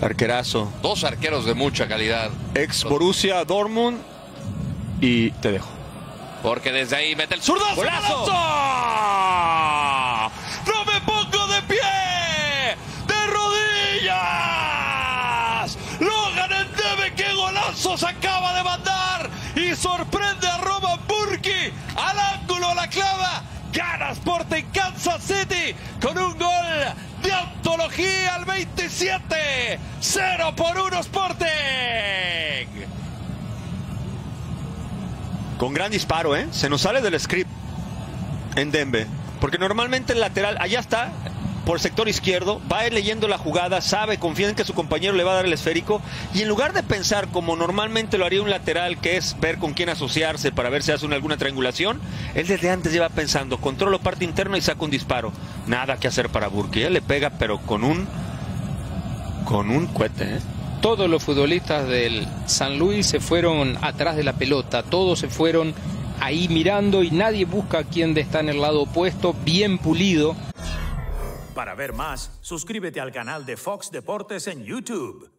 Arquerazo. Dos arqueros de mucha calidad. Ex Borussia Dortmund. Y te dejo. Porque desde ahí mete el zurdo. ¡Golazo! ¡No me pongo de pie! ¡De rodillas! ¡Logan Endebe! ¡Qué golazo se acaba de mandar! Y sorprende a Roman Burki. Al ángulo la clava. Gana Sporting Kansas City con un gol de antología al 27. 0 por 1 Sporting. Con gran disparo, ¿eh? Se nos sale del script en Dembe. Porque normalmente el lateral, allá está, por el sector izquierdo, va leyendo la jugada, sabe, confía en que su compañero le va a dar el esférico. Y en lugar de pensar como normalmente lo haría un lateral, que es ver con quién asociarse para ver si hace una, alguna triangulación, él desde antes lleva pensando, controlo parte interna y saca un disparo. Nada que hacer para Burki. Él le pega, pero con un. con un cohete, ¿eh? todos los futbolistas del San Luis se fueron atrás de la pelota, todos se fueron ahí mirando y nadie busca a quien está en el lado opuesto, bien pulido. Para ver más, suscríbete al canal de Fox Deportes en YouTube.